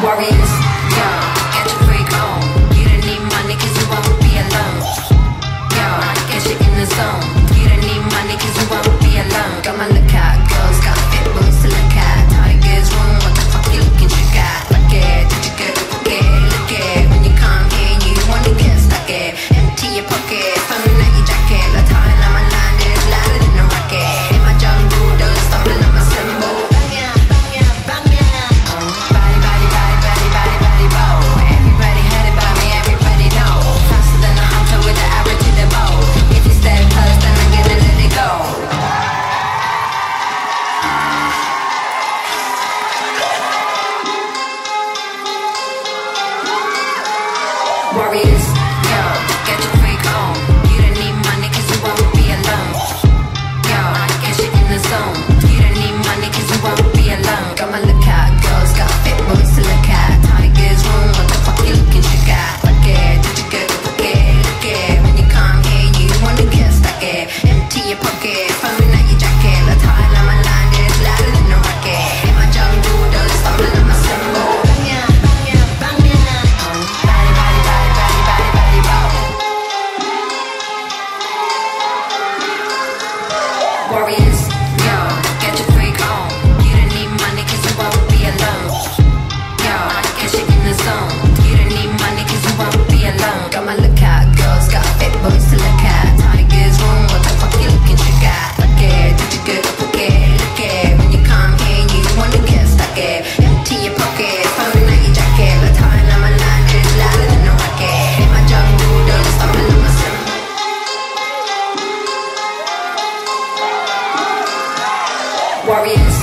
Warriors, yo, catch a break, on. You don't need money cause you won't be alone. Young, catch you in the zone. You don't need money cause you won't be alone. Got my look out. Warriors, yo, get your freak on. You don't need money cause you won't be alone. Yo, I get you in the zone. You don't need money cause you won't be alone. Got my look out, girls got fit moves to look at. Tigers room, what the fuck you looking to get? Fuck it, did you go, fuck it, look it. When you come here, you wanna get stuck it. Empty your pocket. worrying warriors.